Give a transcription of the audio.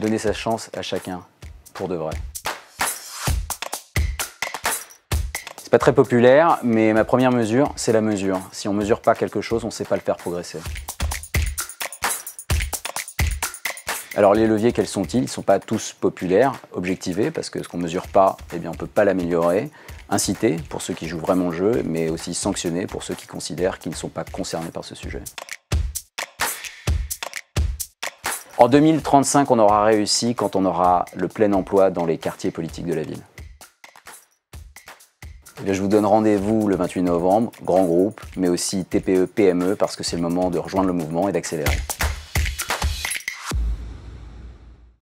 Donner sa chance à chacun, pour de vrai. C'est pas très populaire, mais ma première mesure, c'est la mesure. Si on mesure pas quelque chose, on sait pas le faire progresser. Alors les leviers, quels sont-ils? Ils ne sont pas tous populaires, objectivés, parce que ce qu'on ne mesure pas, eh bien, on peut pas l'améliorer. Inciter pour ceux qui jouent vraiment le jeu, mais aussi sanctionner pour ceux qui considèrent qu'ils ne sont pas concernés par ce sujet. En 2035, on aura réussi quand on aura le plein emploi dans les quartiers politiques de la ville. Eh je vous donne rendez-vous le 28 novembre, grand groupe, mais aussi TPE, PME, parce que c'est le moment de rejoindre le mouvement et d'accélérer.